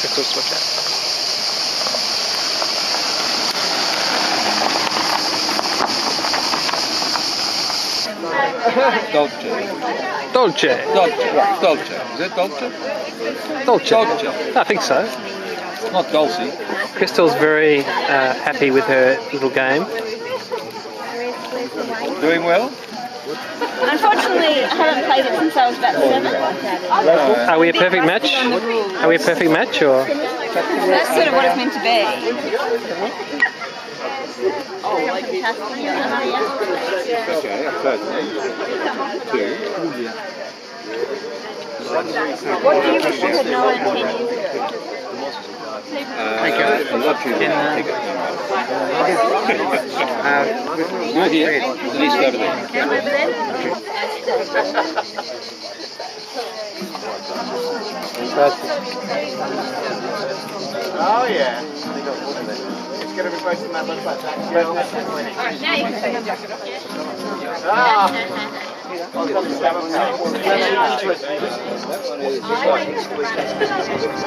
Crystals, watch out. Dolce. Dolce. Dolce. Dolce. Is it Dolce? Dolce. Dolce. I think so. Not Dulce. Crystal's very uh, happy with her little game. Doing well? Unfortunately, I haven't played it since I was about seven. Are we a perfect match? Are we a perfect match or? That's sort of what it's meant to be. okay, certainly. Two. What do you wish you had known ten years ago? Uh, a lottery winning Here. At least over there. Oh yeah. It's gonna be posted that looks like that. Now you can back. Ah. That one is